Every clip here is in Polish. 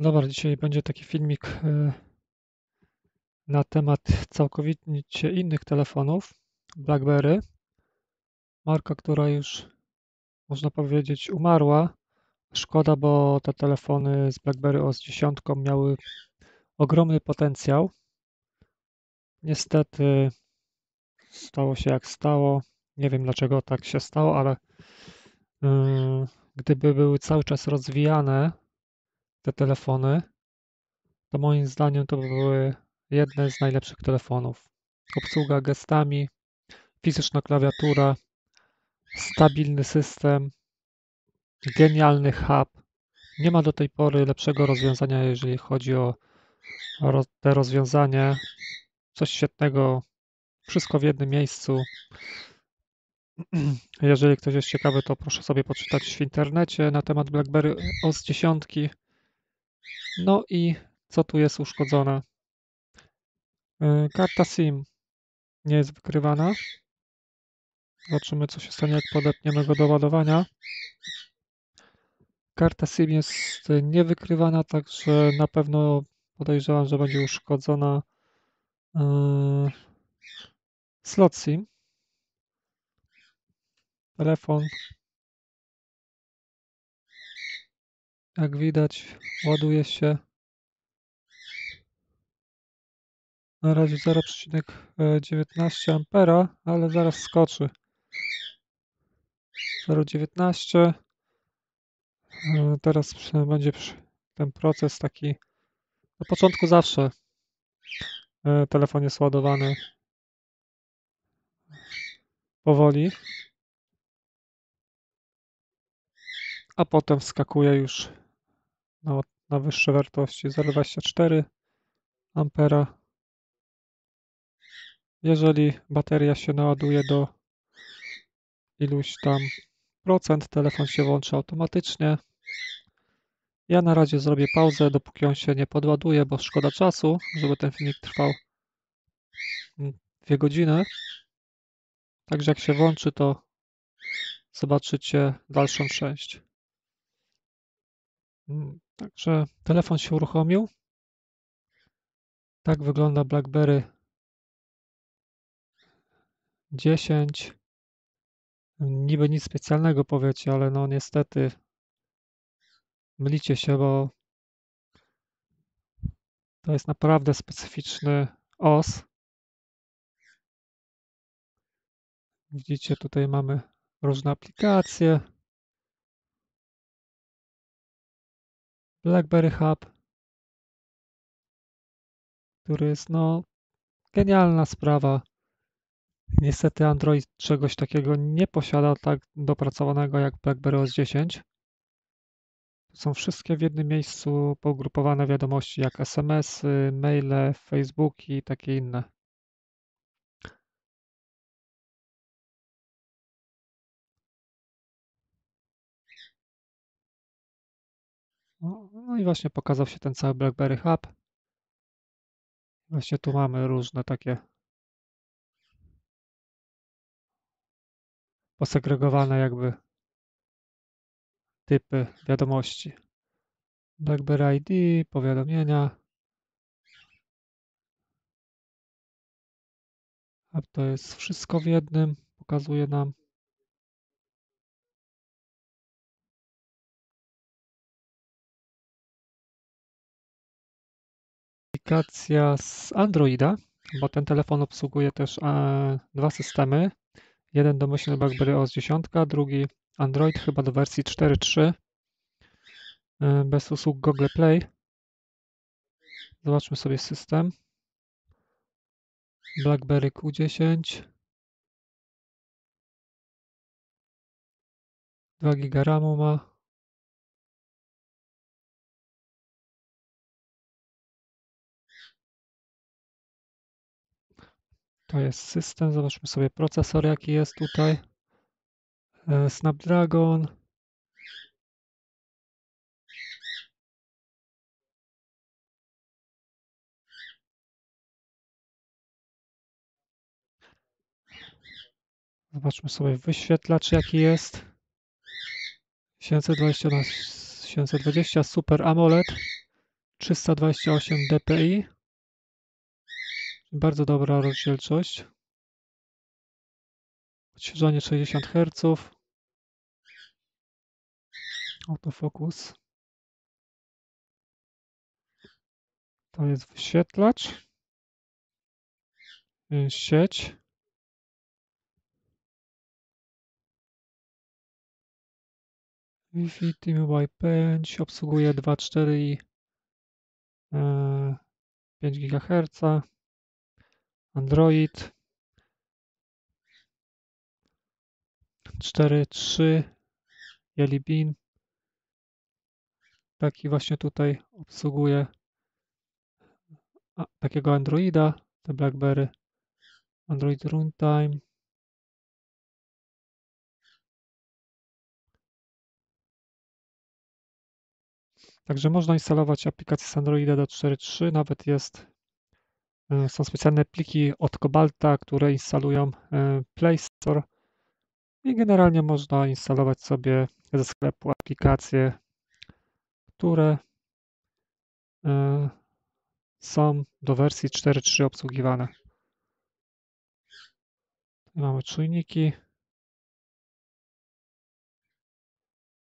Dobra, dzisiaj będzie taki filmik e, na temat całkowicie innych telefonów. BlackBerry, marka, która już można powiedzieć umarła. Szkoda, bo te telefony z BlackBerry OS 10 miały ogromny potencjał. Niestety stało się jak stało. Nie wiem dlaczego tak się stało, ale yy, gdyby były cały czas rozwijane te telefony, to moim zdaniem to by były jedne z najlepszych telefonów. Obsługa gestami, fizyczna klawiatura, stabilny system, genialny hub. Nie ma do tej pory lepszego rozwiązania, jeżeli chodzi o te rozwiązanie. Coś świetnego, wszystko w jednym miejscu. Jeżeli ktoś jest ciekawy, to proszę sobie poczytać w internecie na temat BlackBerry OS 10. No i co tu jest uszkodzone? Y, karta SIM nie jest wykrywana. Zobaczymy, co się stanie, jak podepniemy go do ładowania. Karta SIM jest niewykrywana, także na pewno podejrzewam, że będzie uszkodzona yy, slot SIM. Telefon. Jak widać, ładuje się. Na razie 0,19 A, ale zaraz skoczy. 0,19. E, teraz będzie ten proces taki. Na początku zawsze e, telefon jest ładowany powoli, a potem wskakuje już na, na wyższe wartości 0,24 ampera jeżeli bateria się naładuje do iluś tam procent, telefon się włączy automatycznie. Ja na razie zrobię pauzę, dopóki on się nie podładuje, bo szkoda czasu, żeby ten filmik trwał dwie godziny. Także jak się włączy, to zobaczycie dalszą część. Także telefon się uruchomił. Tak wygląda BlackBerry 10. Niby nic specjalnego powiecie, ale no niestety mylicie się, bo to jest naprawdę specyficzny os. Widzicie, tutaj mamy różne aplikacje. BlackBerry Hub, który jest no genialna sprawa. Niestety Android czegoś takiego nie posiada tak dopracowanego jak BlackBerry OS 10. Są wszystkie w jednym miejscu pogrupowane wiadomości jak SMS-y, maile, Facebooki i takie inne. No, i właśnie pokazał się ten cały BlackBerry Hub. Właśnie tu mamy różne takie posegregowane jakby typy wiadomości. BlackBerry ID, powiadomienia. A to jest wszystko w jednym, pokazuje nam. Aplikacja z Androida, bo ten telefon obsługuje też e, dwa systemy. Jeden domyślny BlackBerry OS 10, drugi Android chyba do wersji 4.3 e, bez usług Google Play. Zobaczmy sobie system. BlackBerry Q10 2 GB RAMu ma. To jest system. Zobaczmy sobie procesor, jaki jest tutaj. E, Snapdragon. Zobaczmy sobie wyświetlacz, jaki jest. 720 na 720 Super AMOLED. 328 dpi. Bardzo dobra rozdzielczość. Odświeżanie 60 Hz. Autofokus. To jest wyświetlacz. Y, Sieć. Wi-Fi T-Mobile 5 obsługuje 2,4 i e, 5 GHz. Android 4.3 Jelly Bean. Taki właśnie tutaj obsługuje a, takiego Androida, te BlackBerry. Android Runtime. Także można instalować aplikację z Androida do 4.3, nawet jest, są specjalne pliki od Cobalta, które instalują e, Play Store i generalnie można instalować sobie ze sklepu aplikacje, które e, są do wersji 4.3 obsługiwane. Mamy czujniki.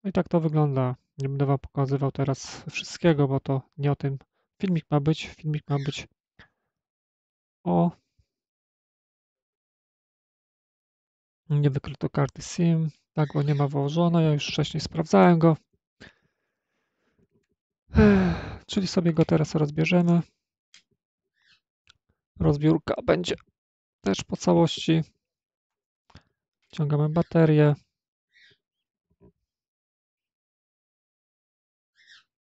No i tak to wygląda. Nie będę Wam pokazywał teraz wszystkiego, bo to nie o tym filmik ma być. Filmik ma być o nie wykryto karty SIM. Tak go nie ma włożone. Ja już wcześniej sprawdzałem go. Ech, czyli sobie go teraz rozbierzemy. Rozbiórka będzie też po całości. Wciągamy baterię.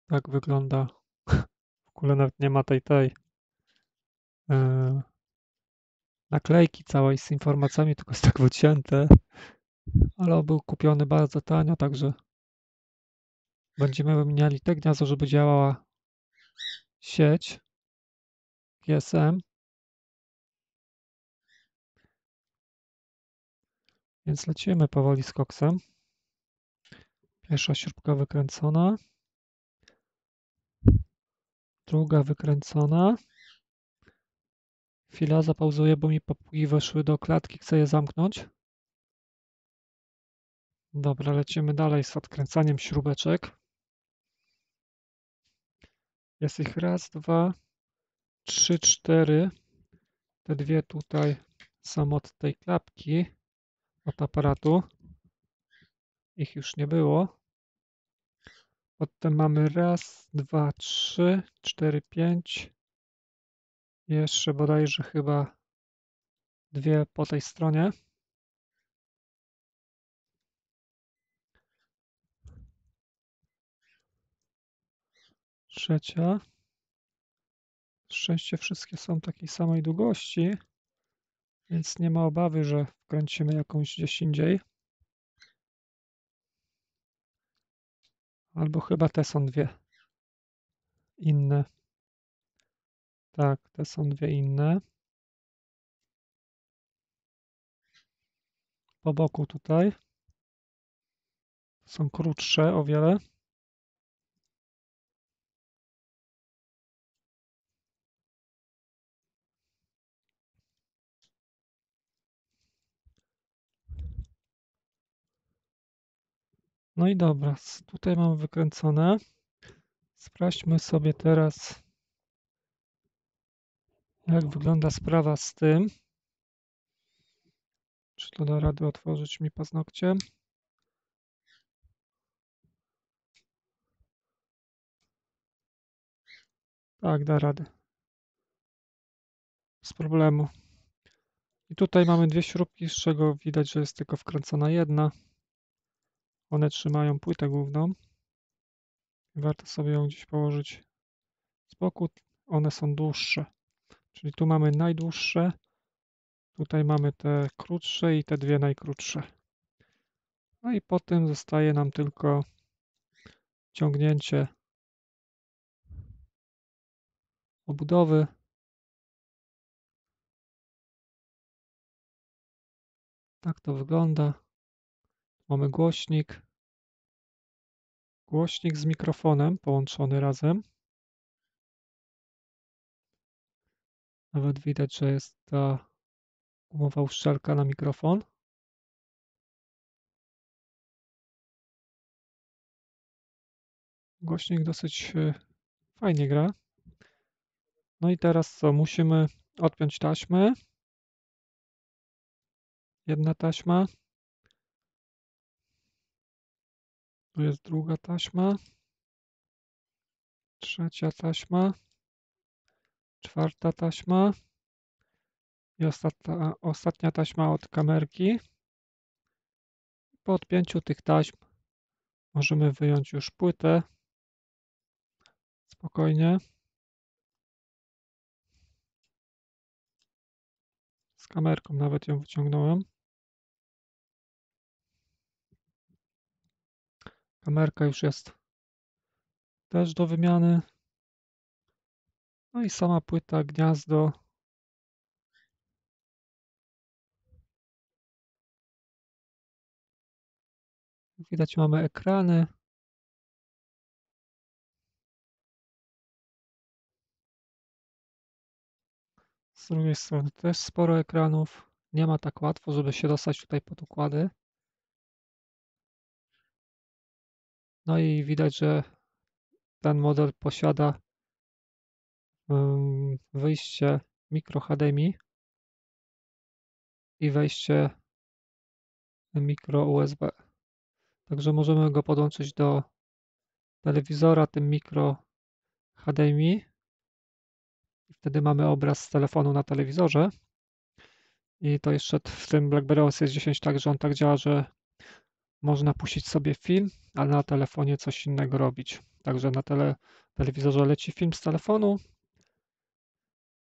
Tak wygląda. W ogóle nawet nie ma tej tej yy, naklejki całej z informacjami, tylko jest tak wycięte. Ale on był kupiony bardzo tanio, także będziemy wymieniali te gniazdo, żeby działała sieć GSM. Więc lecimy powoli z koksem. Pierwsza śrubka wykręcona. Druga wykręcona. Chwila, zapauzuję, bo mi papugi weszły do klatki, chcę je zamknąć. Dobra, lecimy dalej z odkręcaniem śrubeczek. Jest ich raz, dwa, trzy, cztery. Te dwie tutaj są od tej klapki, od aparatu. Ich już nie było. Potem mamy raz, dwa, trzy, cztery, pięć. Jeszcze bodajże chyba dwie po tej stronie. Trzecia. Szczęście wszystkie są takiej samej długości, więc nie ma obawy, że wkręcimy jakąś gdzieś indziej. Albo chyba te są dwie inne. Tak, te są dwie inne. Po boku tutaj są krótsze o wiele. No i dobra, tutaj mamy wykręcone. Sprawdźmy sobie teraz, jak wygląda sprawa z tym. Czy to da radę otworzyć mi paznokciem? Tak, da radę. Bez problemu. I tutaj mamy dwie śrubki, z czego widać, że jest tylko wkręcona jedna. One trzymają płytę główną. Warto sobie ją gdzieś położyć z boku. One są dłuższe. Czyli tu mamy najdłuższe, tutaj mamy te krótsze i te dwie najkrótsze. No i potem zostaje nam tylko ciągnięcie obudowy. Tak to wygląda. Mamy głośnik. Głośnik z mikrofonem połączony razem. Nawet widać, że jest ta gumowa uszczelka na mikrofon. Głośnik dosyć e, fajnie gra. No i teraz co? Musimy odpiąć taśmę. Jedna taśma. Tu jest druga taśma. Trzecia taśma. Czwarta taśma. I ostatnia, ostatnia taśma od kamerki. Po odpięciu tych taśm możemy wyjąć już płytę. Spokojnie. Z kamerką nawet ją wyciągnąłem. Kamerka już jest też do wymiany. No i sama płyta, gniazdo. Widać mamy ekrany. Z drugiej strony też sporo ekranów. Nie ma tak łatwo, żeby się dostać tutaj pod układy. No i widać, że ten model posiada wyjście mikro HDMI i wejście mikro USB. Także możemy go podłączyć do telewizora tym mikro HDMI. Wtedy mamy obraz z telefonu na telewizorze. I to jeszcze w tym BlackBerry OS jest 10 tak, że on tak działa, że można puścić sobie film, ale na telefonie coś innego robić. Także na tele, telewizorze leci film z telefonu,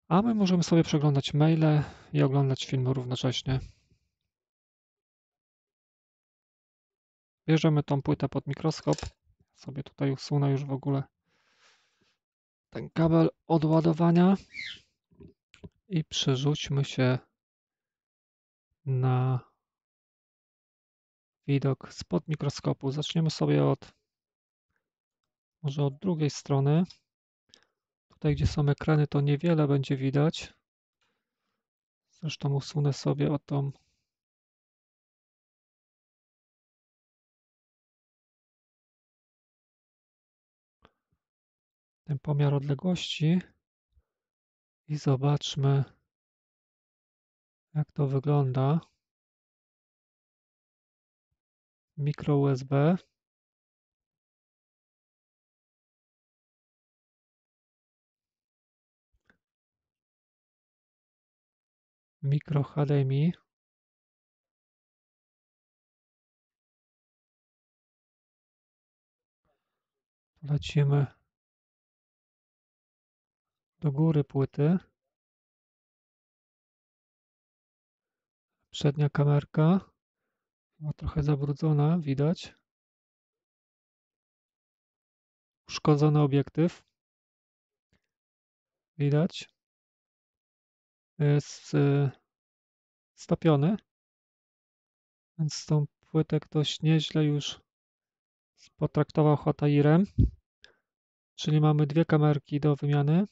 a my możemy sobie przeglądać maile i oglądać film równocześnie. Bierzemy tą płytę pod mikroskop. Sobie tutaj usunę już w ogóle ten kabel od ładowania i przerzućmy się na widok spod mikroskopu. Zaczniemy sobie od może od drugiej strony. Tutaj, gdzie są ekrany, to niewiele będzie widać. Zresztą usunę sobie o tą ten pomiar odległości i zobaczmy, jak to wygląda. Mikro USB. Mikro HDMI. Lecimy do góry płyty. Przednia kamerka. Ma trochę zabrudzona, widać. Uszkodzony obiektyw. Widać. Jest y, stopiony. Więc tą płytę ktoś nieźle już potraktował hotairem. Czyli mamy dwie kamerki do wymiany.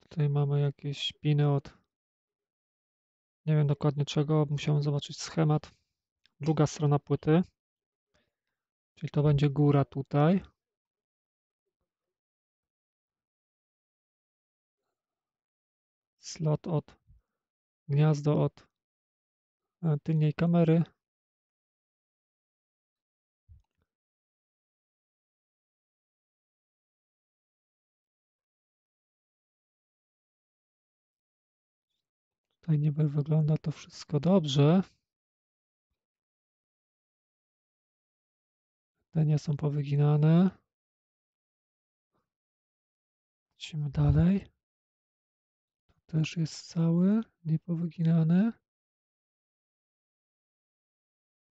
Tutaj mamy jakieś piny od nie wiem dokładnie czego, musiałem zobaczyć schemat. Druga strona płyty, czyli to będzie góra tutaj. Slot od gniazdo od e, tylnej kamery. Tutaj niby wygląda to wszystko dobrze. Te nie są powyginane. Lecimy dalej. To też jest cały, niepowyginane.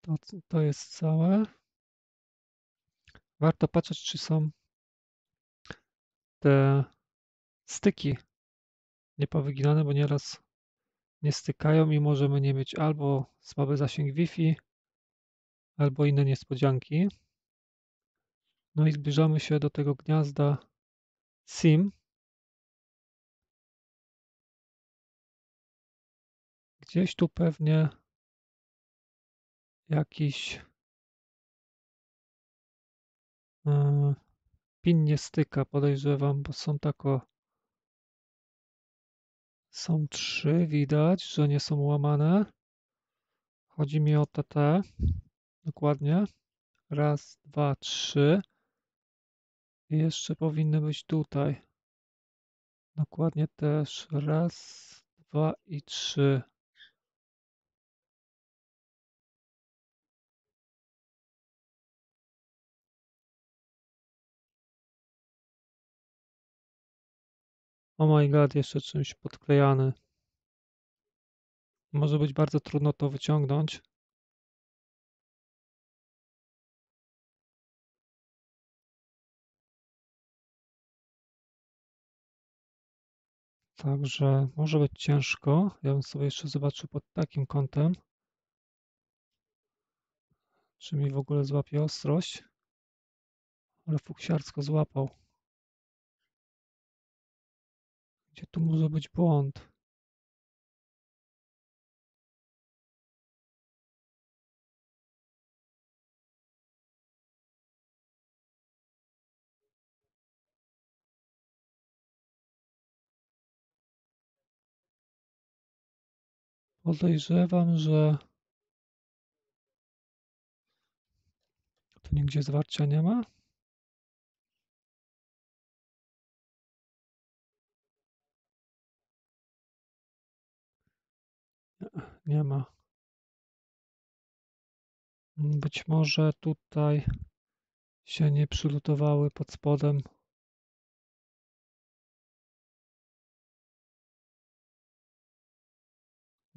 To, to jest całe. Warto patrzeć, czy są te styki niepowyginane, bo nieraz nie stykają i możemy nie mieć albo słaby zasięg Wi-Fi, albo inne niespodzianki. No i zbliżamy się do tego gniazda SIM. Gdzieś tu pewnie jakiś yy, pin nie styka, podejrzewam, bo są tako są trzy, widać, że nie są łamane. Chodzi mi o TT. Dokładnie. Raz, dwa, trzy. I jeszcze powinny być tutaj. Dokładnie też. Raz, dwa i trzy. Oh my god, jeszcze czymś podklejany. Może być bardzo trudno to wyciągnąć. Także może być ciężko. Ja bym sobie jeszcze zobaczył pod takim kątem, czy mi w ogóle złapie ostrość. Ale fuksiarsko złapał. Gdzie tu może być błąd? Podejrzewam, że tu nigdzie zwarcia nie ma. Nie, ma. Być może tutaj się nie przylutowały pod spodem.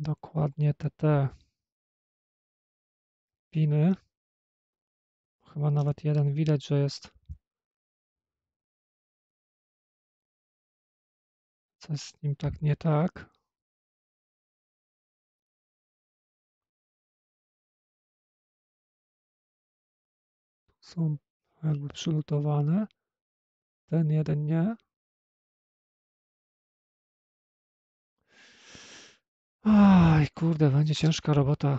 Dokładnie te te piny. Chyba nawet jeden widać, że jest coś z nim tak nie tak. Są jakby przylutowane. Ten jeden nie. Aj, kurde, będzie ciężka robota.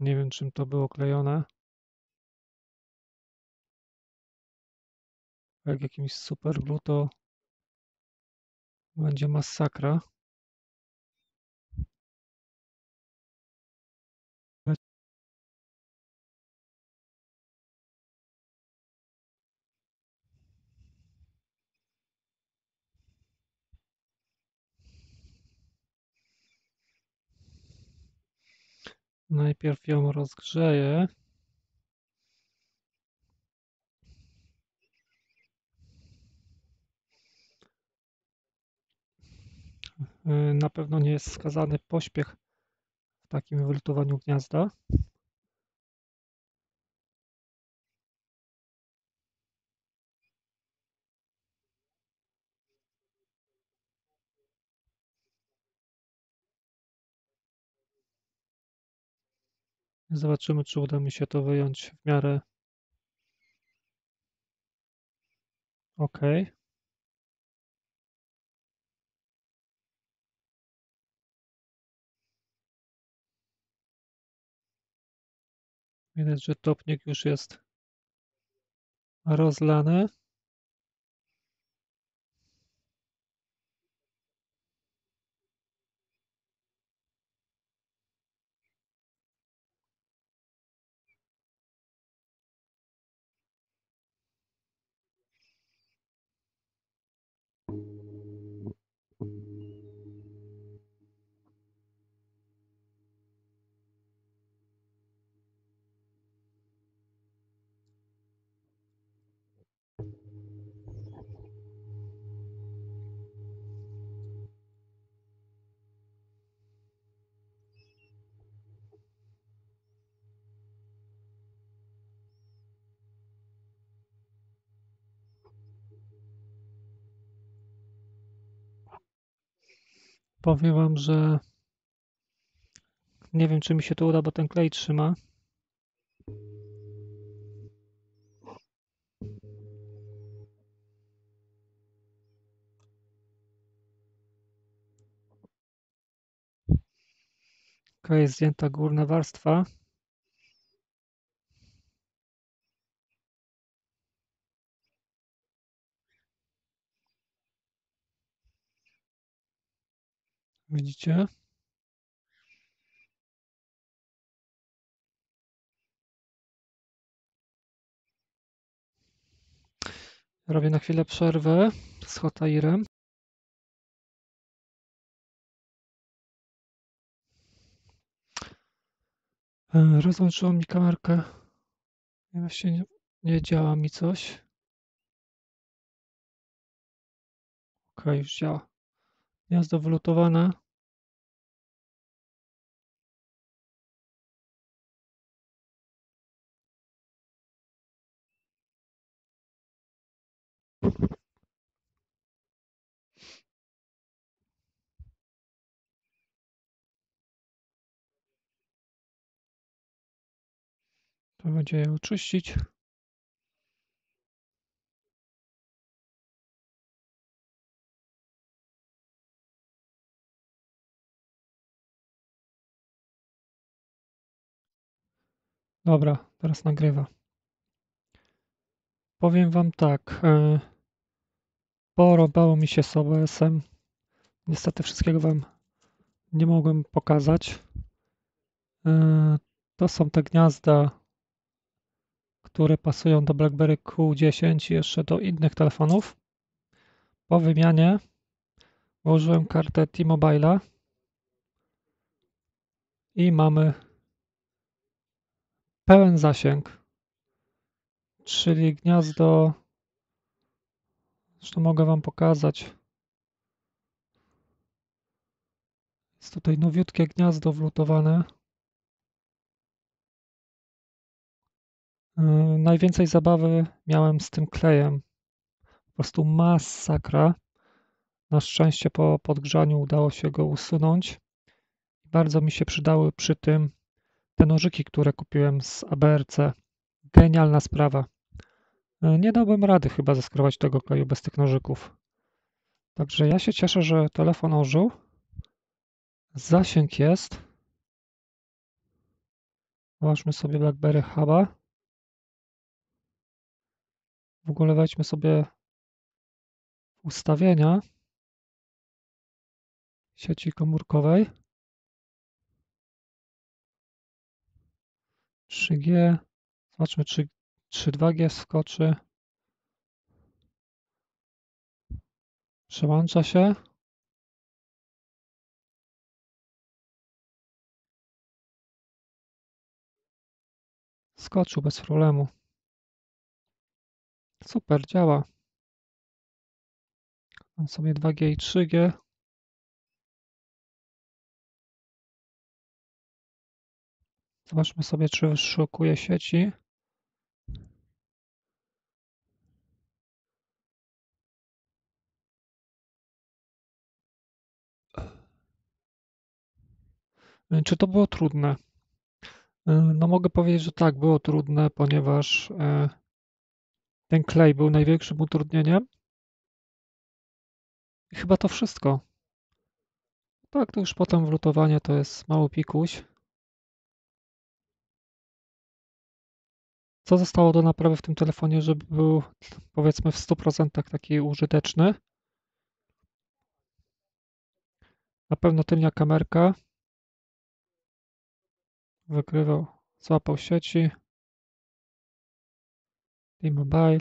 Nie wiem, czym to było klejone. Jak jakimś super glue to będzie masakra. Najpierw ją rozgrzeję. Y, na pewno nie jest wskazany pośpiech w takim wylutowaniu gniazda. Zobaczymy, czy uda mi się to wyjąć w miarę ok. Widać, że topnik już jest rozlany. Powiem wam, że nie wiem, czy mi się to uda, bo ten klej trzyma. Ok, jest zdjęta górna warstwa. Widzicie? Robię na chwilę przerwę z Hotairem. E, Rozłączyło mi kamerkę. Właśnie nie, nie działa mi coś. Ok, już działa. Gniazdo wylutowane. To będzie je oczyścić. Dobra, teraz nagrywa. Powiem wam tak. e, Porobało mi się z OBS-em. Niestety wszystkiego wam nie mogłem pokazać. E, To są te gniazda, które pasują do BlackBerry Q10 i jeszcze do innych telefonów. Po wymianie włożyłem kartę T-Mobile'a i mamy pełen zasięg, czyli gniazdo, zresztą mogę Wam pokazać. Jest tutaj nowiutkie gniazdo wlutowane. Yy, najwięcej zabawy miałem z tym klejem. Po prostu masakra. Na szczęście po podgrzaniu udało się go usunąć. Bardzo mi się przydały przy tym te nożyki, które kupiłem z ABRC. Genialna sprawa. Yy, Nie dałbym rady chyba zeskrować tego kleju bez tych nożyków. Także ja się cieszę, że telefon ożył. Zasięg jest. Zobaczmy sobie BlackBerry Huba. W ogóle wejdźmy sobie ustawienia sieci komórkowej. 3G. Zobaczmy, czy 3.2G wskoczy. Przełącza się. Skoczył bez problemu. Super, działa. Mam sobie 2G i 3G. Zobaczmy sobie, czy wyszukuje sieci. Czy to było trudne? No mogę powiedzieć, że tak, było trudne, ponieważ e, ten klej był największym utrudnieniem. I chyba to wszystko. Tak, to już potem wlutowanie to jest mały pikuś. Co zostało do naprawy w tym telefonie, żeby był powiedzmy w 100% taki użyteczny? Na pewno tylnia kamerka. Wykrywał, złapał sieci. T-Mobile.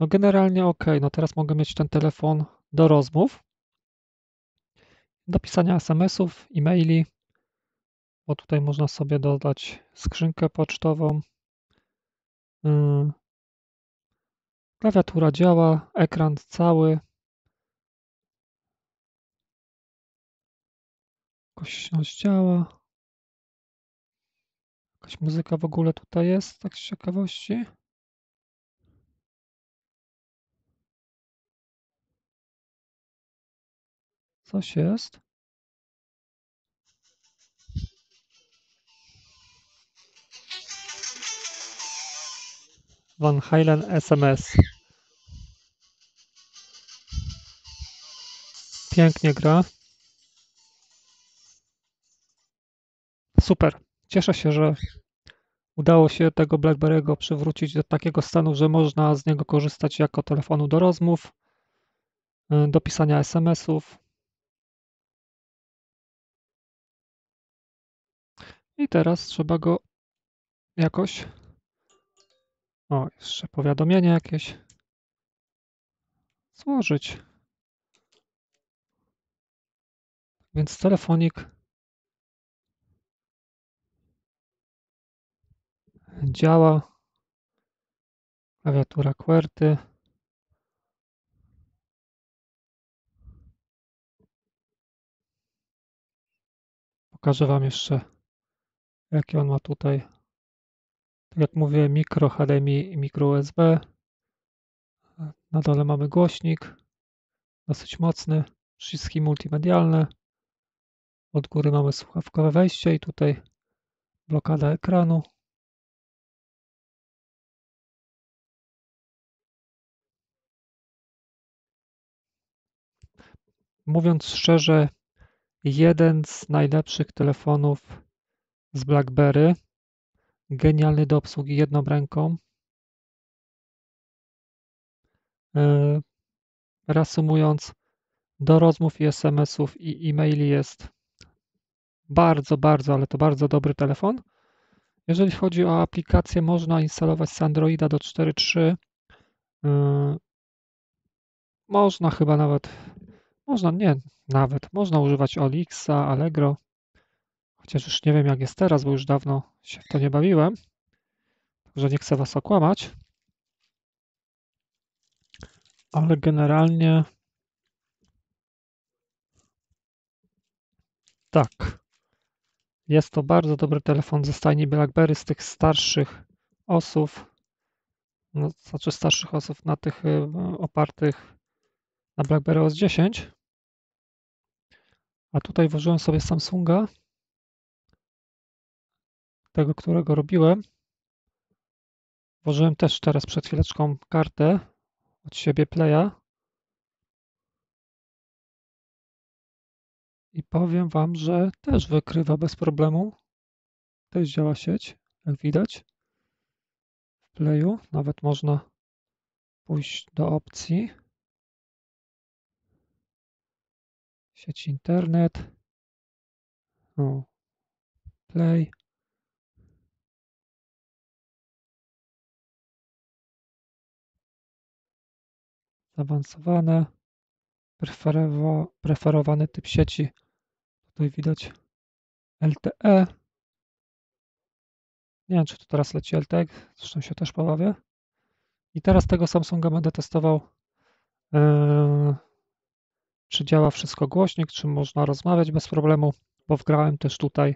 No generalnie ok, no teraz mogę mieć ten telefon do rozmów, do pisania SMS-ów, e-maili, bo tutaj można sobie dodać skrzynkę pocztową. Y, klawiatura działa, ekran cały. Kośność działa. Jakaś muzyka w ogóle tutaj jest, tak z ciekawości. Coś jest. Van Halen SMS. Pięknie gra. Super. Cieszę się, że udało się tego BlackBerry'ego przywrócić do takiego stanu, że można z niego korzystać jako telefonu do rozmów, y, do pisania SMS-ów. I teraz trzeba go jakoś. O, jeszcze powiadomienie jakieś złożyć. Więc telefonik działa. Klawiatura QWERTY. Pokażę Wam jeszcze, jaki on ma tutaj. Jak mówię, mikro HDMI i mikro USB. Na dole mamy głośnik, dosyć mocny, przyciski multimedialne. Od góry mamy słuchawkowe wejście i tutaj blokada ekranu. Mówiąc szczerze, jeden z najlepszych telefonów z BlackBerry. Genialny do obsługi jedną ręką. Yy, Reasumując, do rozmów i SMS-ów i e-maili jest bardzo, bardzo, ale to bardzo dobry telefon. Jeżeli chodzi o aplikację, można instalować z Androida do 4.3. Yy, Można chyba nawet, można nie nawet, można używać Olixa, Allegro. Chociaż już nie wiem jak jest teraz, bo już dawno się w to nie bawiłem. Także nie chcę Was okłamać. Ale generalnie tak. Jest to bardzo dobry telefon ze stajni BlackBerry z tych starszych osób. No, znaczy starszych osób na tych y, opartych na BlackBerry OS 10. A tutaj włożyłem sobie Samsunga, tego, którego robiłem. Włożyłem też teraz przed chwileczką kartę od siebie Playa. I powiem Wam, że też wykrywa bez problemu. Też działa sieć, jak widać. W Playu nawet można pójść do opcji sieć internet. O, Play. Zaawansowane. Preferowa- preferowany typ sieci. Tutaj widać LTE. Nie wiem, czy tu teraz leci LTE, zresztą się też pobawię. I teraz tego Samsunga będę testował. Yy, czy działa wszystko głośnik, czy można rozmawiać bez problemu, bo wgrałem też tutaj.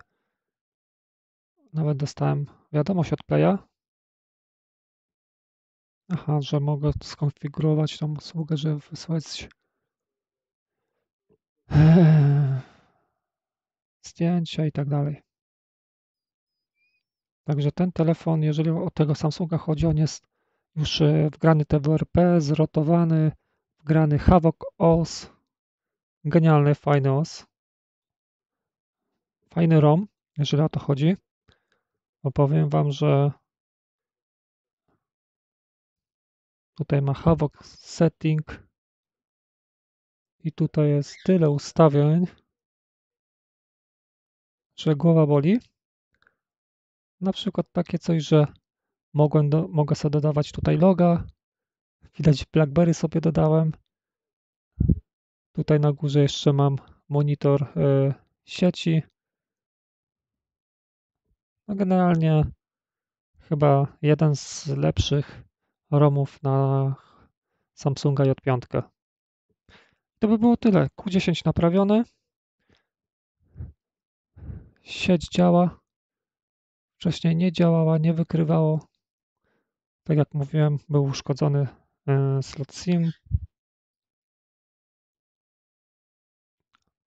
Nawet dostałem wiadomość od Playa. Aha, że mogę skonfigurować tą usługę, żeby wysłać zdjęcia i tak dalej. Także ten telefon, jeżeli o tego Samsunga chodzi, on jest już e, wgrany TWRP, zrotowany, wgrany Havoc OS, genialny, fajny OS, fajny ROM, jeżeli o to chodzi. Opowiem Wam, że tutaj ma Havoc setting i tutaj jest tyle ustawień, że głowa boli. Na przykład takie coś, że mogłem do, mogę sobie dodawać tutaj loga. Widać BlackBerry sobie dodałem. Tutaj na górze jeszcze mam monitor y, sieci. No generalnie chyba jeden z lepszych ROMów na Samsunga J5. To by było tyle. Q10 naprawiony. Sieć działa. Wcześniej nie działała, nie wykrywało. Tak jak mówiłem, był uszkodzony y, slot SIM.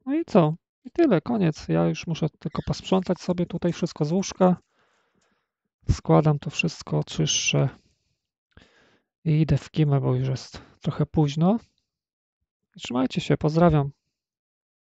No i co? I tyle, koniec. Ja już muszę tylko posprzątać sobie tutaj wszystko z łóżka. Składam to wszystko, czyszczę i idę w kimę, bo już jest trochę późno. Trzymajcie się, pozdrawiam.